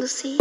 Lucy.